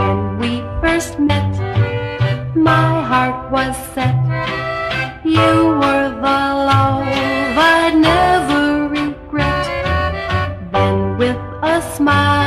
When we first met, my heart was set. You were the love I'd never regret. Then with a smile.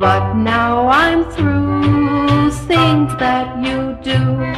But now I'm through things that you do.